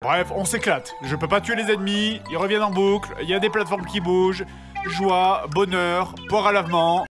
Bref, on s'éclate. Je peux pas tuer les ennemis, ils reviennent en boucle, il y a des plateformes qui bougent, joie, bonheur, port à lavement.